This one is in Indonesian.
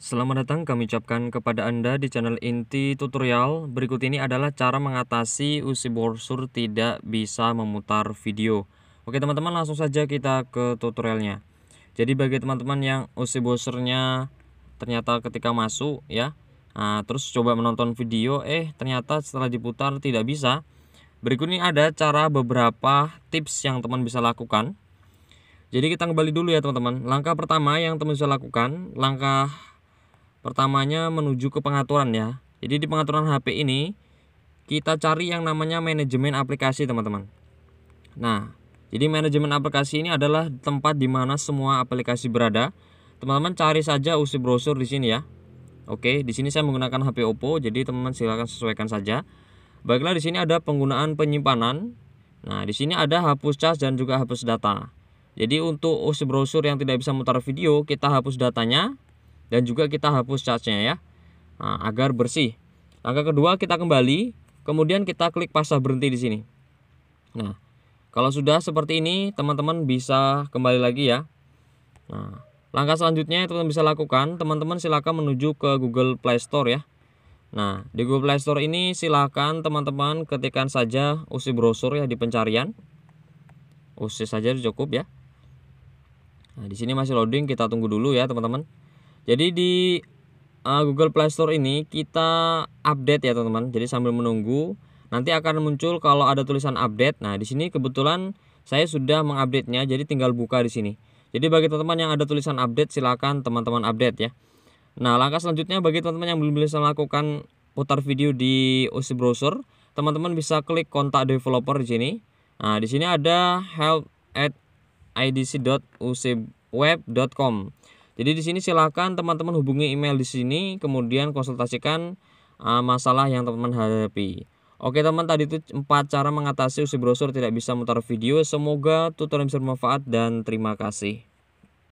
Selamat datang kami ucapkan kepada Anda di channel inti tutorial. Berikut ini adalah cara mengatasi UC browser tidak bisa memutar video. Oke teman-teman langsung saja kita ke tutorialnya. Jadi bagi teman-teman yang UC browsernya ternyata ketika masuk ya, nah, terus coba menonton video, eh ternyata setelah diputar tidak bisa. Berikut ini ada cara beberapa tips yang teman bisa lakukan. Jadi kita kembali dulu ya teman-teman. Langkah pertama yang teman bisa lakukan, langkah Pertamanya menuju ke pengaturan ya. Jadi di pengaturan HP ini kita cari yang namanya manajemen aplikasi teman-teman. Nah, jadi manajemen aplikasi ini adalah tempat di mana semua aplikasi berada. Teman-teman cari saja UC browser di sini ya. Oke, di sini saya menggunakan HP Oppo, jadi teman-teman silakan sesuaikan saja. Baiklah di sini ada penggunaan penyimpanan. Nah, di sini ada hapus cas dan juga hapus data. Jadi untuk UC browser yang tidak bisa mutar video, kita hapus datanya, dan juga kita hapus catnya ya nah, agar bersih langkah kedua kita kembali kemudian kita klik pasah berhenti di sini nah kalau sudah seperti ini teman-teman bisa kembali lagi ya nah langkah selanjutnya teman teman bisa lakukan teman-teman silakan menuju ke Google Play Store ya Nah, di Google Play Store ini silakan teman-teman ketikkan saja UC browser ya di pencarian. UC saja cukup ya. Nah, di sini masih loading, kita tunggu dulu ya, teman-teman. Jadi di uh, Google Play Store ini kita update ya teman-teman. Jadi sambil menunggu nanti akan muncul kalau ada tulisan update. Nah, di sini kebetulan saya sudah mengupdate-nya jadi tinggal buka di sini. Jadi bagi teman-teman yang ada tulisan update silakan teman-teman update ya. Nah, langkah selanjutnya bagi teman-teman yang belum bisa melakukan putar video di OC browser, teman-teman bisa klik kontak developer di sini. Nah, di sini ada help at idc.ucweb.com. Jadi di sini silakan teman-teman hubungi email di sini kemudian konsultasikan uh, masalah yang teman-teman hadapi. Oke teman tadi itu empat cara mengatasi usi browser tidak bisa mutar video. Semoga tutorial bisa bermanfaat dan terima kasih.